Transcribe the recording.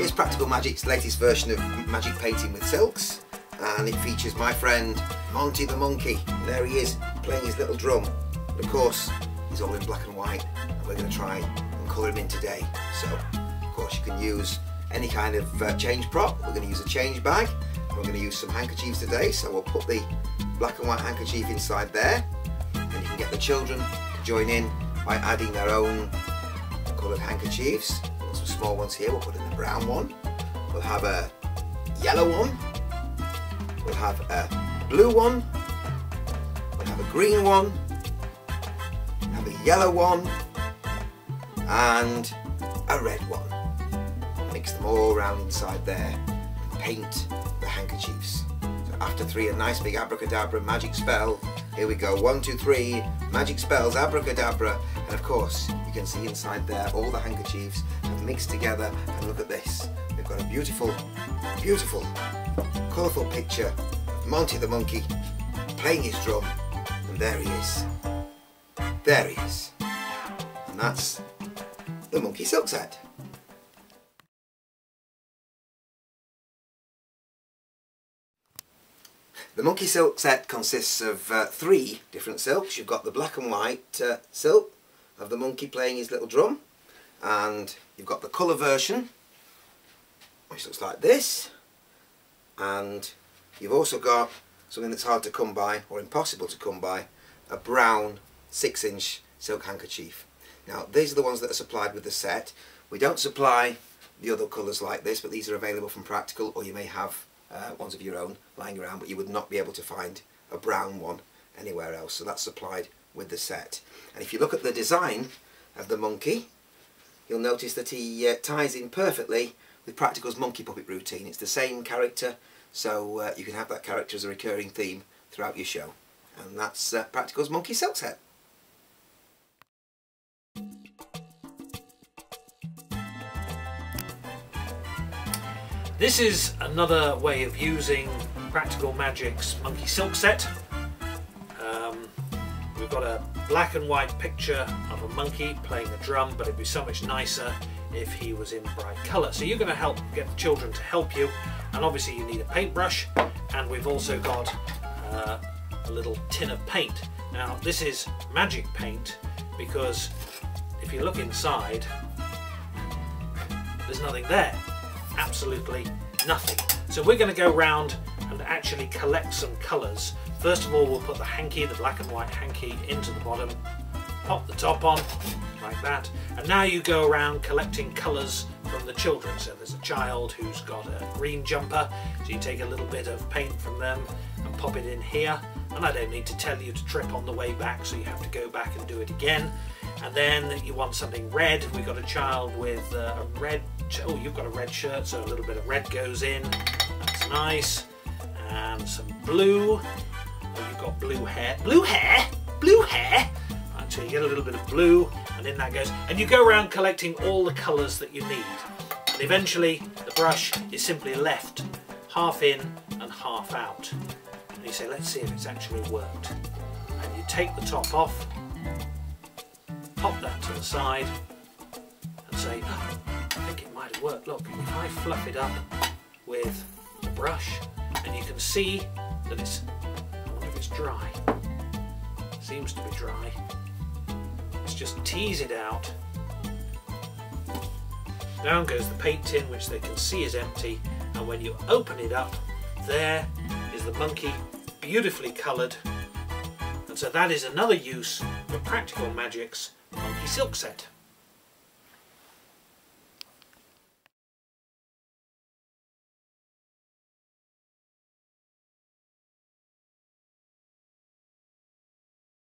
Here's Practical Magic's latest version of magic painting with silks and it features my friend Monty the Monkey. There he is playing his little drum. But of course he's all in black and white and we're going to try and colour him in today. So of course you can use any kind of uh, change prop. We're going to use a change bag we're going to use some handkerchiefs today. So we'll put the black and white handkerchief inside there and you can get the children to join in by adding their own coloured handkerchiefs. Some small ones here, we'll put in the brown one. We'll have a yellow one. We'll have a blue one. We'll have a green one. We'll have a yellow one. And a red one. Mix them all around inside there paint the handkerchiefs. After three, a nice big abracadabra magic spell. Here we go, one, two, three, magic spells, abracadabra, and of course you can see inside there all the handkerchiefs have mixed together and look at this. We've got a beautiful, beautiful, colourful picture of Monty the Monkey playing his drum and there he is. There he is. And that's the Monkey Silk Set. The Monkey Silk set consists of uh, three different silks. You've got the black and white uh, silk, of the monkey playing his little drum and you've got the colour version which looks like this and you've also got something that's hard to come by or impossible to come by a brown 6 inch silk handkerchief now these are the ones that are supplied with the set we don't supply the other colours like this but these are available from Practical or you may have uh, ones of your own lying around but you would not be able to find a brown one anywhere else so that's supplied with the set. And if you look at the design of the monkey, you'll notice that he uh, ties in perfectly with Practical's monkey puppet routine. It's the same character, so uh, you can have that character as a recurring theme throughout your show. And that's uh, Practical's monkey silk set. This is another way of using Practical Magic's Monkey Silk set Um, we've got a black and white picture of a monkey playing a drum, but it'd be so much nicer if he was in bright colour. So you're going to help get the children to help you, and obviously you need a paintbrush, and we've also got uh, a little tin of paint. Now this is magic paint because if you look inside, there's nothing there. Absolutely nothing. So we're going to go round and actually collect some colours First of all, we'll put the hanky, the black and white hanky, into the bottom, pop the top on, like that. And now you go around collecting colours from the children. So there's a child who's got a green jumper, so you take a little bit of paint from them and pop it in here. And I don't need to tell you to trip on the way back, so you have to go back and do it again. And then you want something red. We've got a child with uh, a red, oh, you've got a red shirt, so a little bit of red goes in. That's nice. And some blue Oh, you've got blue hair. Blue hair? Blue hair? Right, so you get a little bit of blue, and in that goes. And you go around collecting all the colours that you need. And eventually, the brush is simply left half in and half out. And you say, let's see if it's actually worked. And you take the top off, pop that to the side, and say, oh, I think it might have worked. Look, if I fluff it up with the brush, and you can see that it's I wonder if it's dry. Seems to be dry. Let's just tease it out. Down goes the paint tin, which they can see is empty, and when you open it up, there is the monkey, beautifully coloured. And so that is another use for Practical Magic's Silk Set.